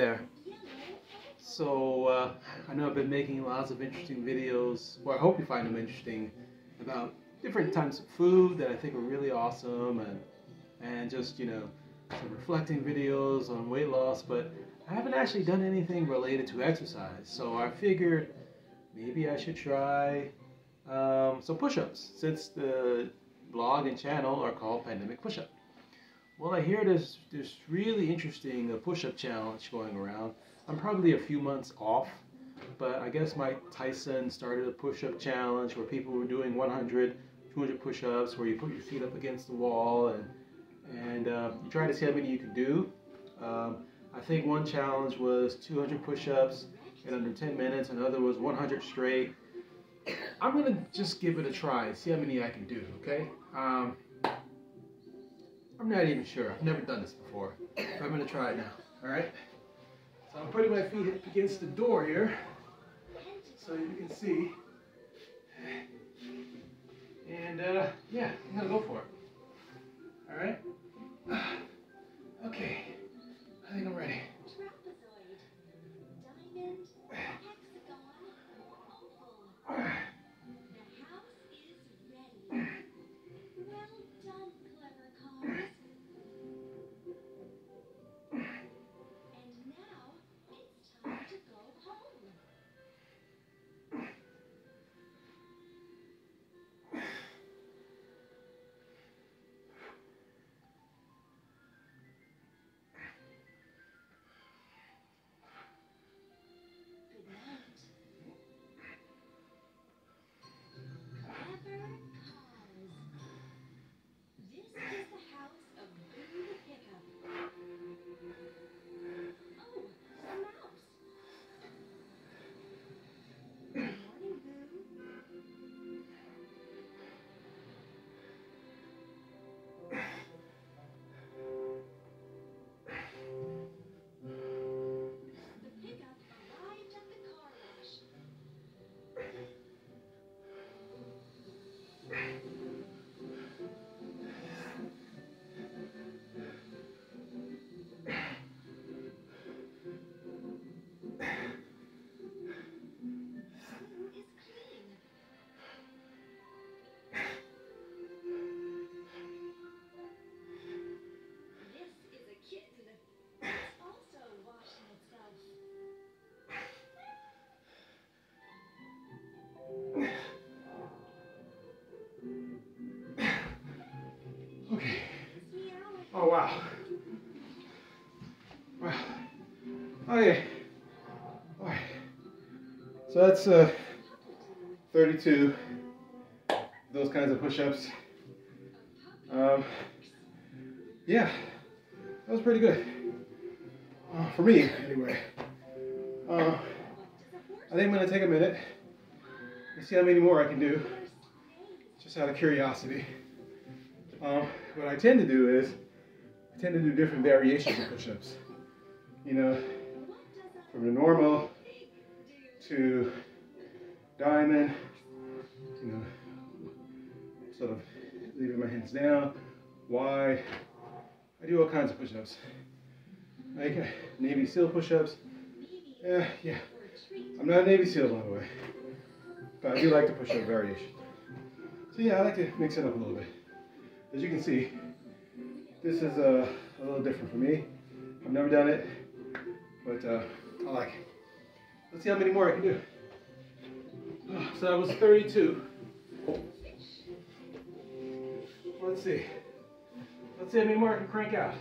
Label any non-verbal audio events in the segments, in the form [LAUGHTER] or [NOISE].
there. So uh, I know I've been making lots of interesting videos, or I hope you find them interesting, about different types of food that I think are really awesome, and and just you know some reflecting videos on weight loss. But I haven't actually done anything related to exercise, so I figured maybe I should try um, some push-ups since the blog and channel are called Pandemic Push-Up. Well, I hear there's this really interesting uh, push-up challenge going around. I'm probably a few months off, but I guess Mike Tyson started a push-up challenge where people were doing 100, 200 push-ups, where you put your feet up against the wall and and uh, you try to see how many you can do. Um, I think one challenge was 200 push-ups in under 10 minutes. Another was 100 straight. I'm gonna just give it a try, see how many I can do. Okay. Um, I'm not even sure. I've never done this before. But I'm to try it now. All right? So I'm putting my feet against the door here so you can see. And uh, yeah, I'm to go for it. Okay. Oh wow. Wow. Okay. All right. So that's uh, 32. Those kinds of push-ups. Um, yeah, that was pretty good. Uh, for me, anyway. Uh, I think I'm gonna take a minute and see how many more I can do, just out of curiosity. Um, what I tend to do is, I tend to do different variations of push-ups. You know, from the normal to diamond, you know, sort of leaving my hands down, wide. I do all kinds of push-ups. Like uh, Navy SEAL push-ups. Yeah, yeah. I'm not a Navy SEAL, by the way. But I do like the push-up variation. So yeah, I like to mix it up a little bit. As you can see, this is uh, a little different for me. I've never done it, but uh, I like it. Let's see how many more I can do. [SIGHS] So that was 32. Let's see. Let's see how many more I can crank out.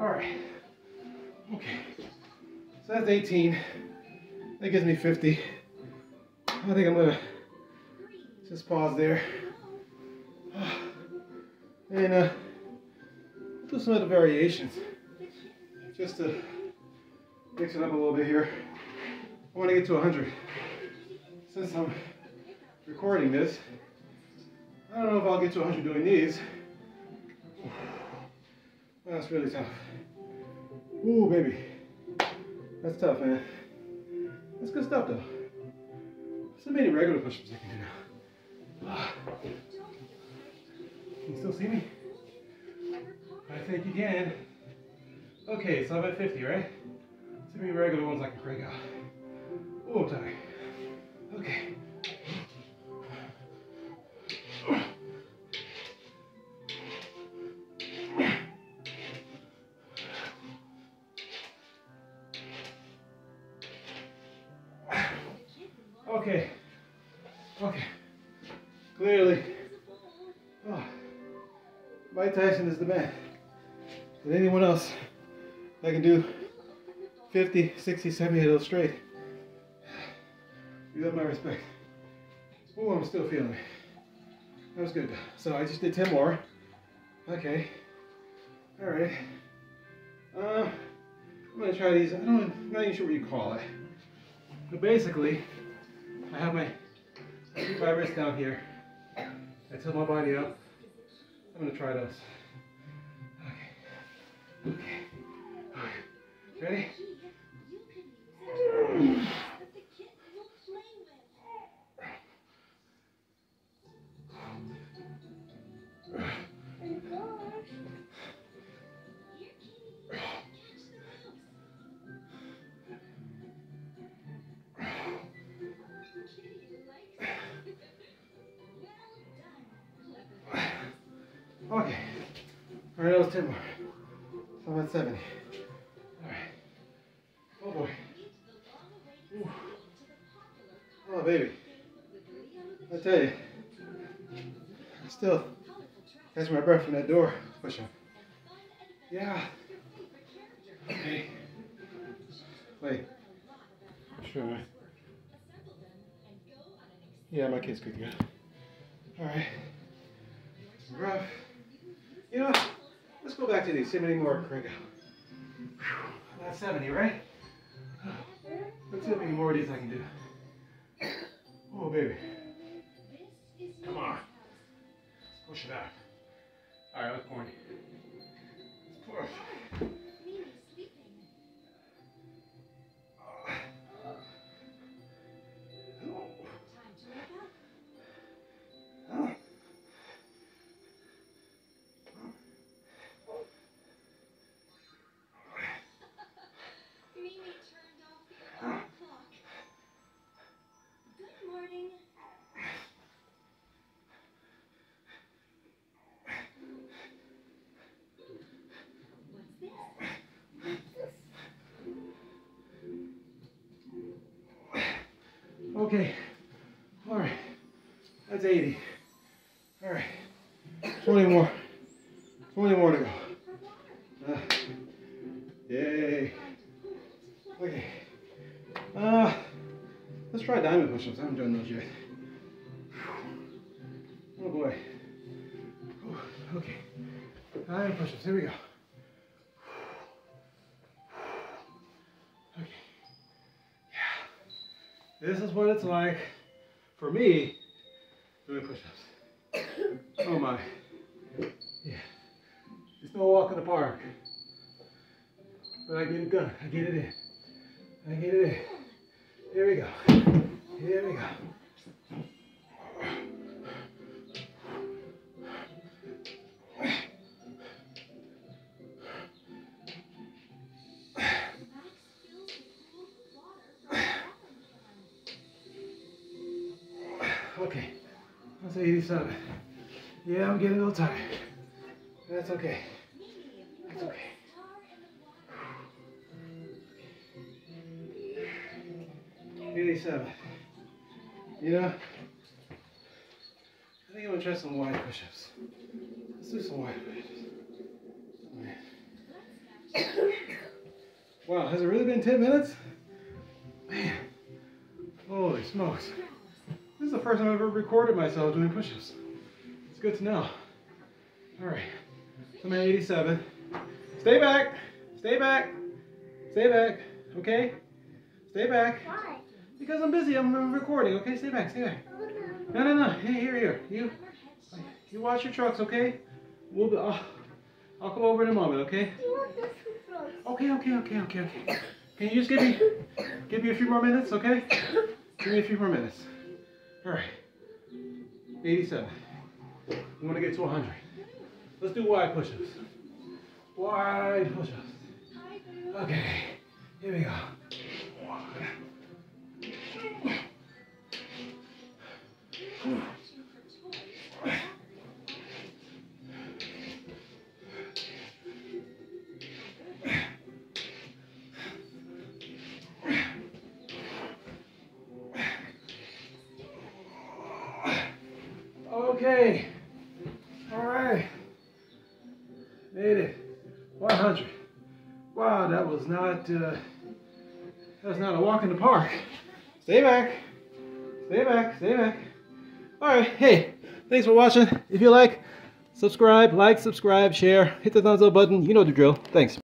All right. Okay. So that's 18. That gives me 50. I think I'm gonna just pause there. [SIGHS] And uh, do some other variations. Just to mix it up a little bit here. I wanna get to 100. Since I'm recording this, I don't know if I'll get to 100 doing these. That's really tough. Ooh, baby. That's tough, man. That's good stuff, though. So many regular push-ups I can do now. [SIGHS] Can you still see me? I think you can. Okay, so I'm at 50, right? So many regular ones I can crank out. Oh, I'm tired. Okay. Okay. Clearly. Oh. Mike Tyson is the man. But anyone else that can do 50, 60, 70 of those straight, you have my respect. Oh, I'm still feeling it. That was good. So I just did 10 more. Okay. All right. Uh, I'm gonna try these. I don't, I'm not even sure what you call it. But basically, I have my, my wrist down here. I tilt my body up. I'm gonna try those. Okay. Okay. Ready? Okay. All right, that was 10 more. So I'm at 70. All right. Oh boy. Ooh. Oh baby. I tell you, I still catch my breath from that door pushing. Yeah. Okay. Wait. Sure. Yeah, my kid's to go. All right. Rough. You know, let's go back to these. See many more crank. That's 70, right? Let's see how many more of these I can do. Oh, baby. Come on. Let's push it out. All right, let's corny. Okay. All right. That's 80. All right. 20 more. 20 more to go. Uh, yay. Okay. Uh, let's try diamond push-ups. I haven't done those yet. Oh boy. Okay. Diamond push-ups. Here we go. This is what it's like for me doing push-ups. Oh my. Yeah. It's no walk in the park. But I get it done. I get it in. I get it in. Here we go. Here we go. 87. Yeah, I'm getting a little tired. That's okay. That's okay. Eighty-seven. You know, I think I'm gonna try some wide push-ups. Let's do some wide push-ups. [COUGHS] Wow, has it really been 10 minutes? Man, holy smokes. This is the first time I've ever recorded myself doing push-ups. It's good to know. All right, so I'm at 87. Stay back, stay back, stay back, okay? Stay back. Why? Because I'm busy, I'm recording, okay? Stay back, stay back. Oh, no. No, no, hey, here, here, you, you watch your trucks, okay? We'll be, I'll, I'll come over in a moment, okay? You want this one first? Okay, okay, okay, okay, okay. Can you just give me, give me a few more minutes, okay? Give me a few more minutes. All right. 87. I'm gonna get to 100. Let's do wide push-ups. Wide push-ups. Okay, here we go. Okay. All right. Made it. 100. Wow, that was not uh, that was not a walk in the park. Stay back. Stay back. Stay back. All right. Hey, thanks for watching. If you like, subscribe, like, subscribe, share, hit the thumbs up button. You know the drill. Thanks.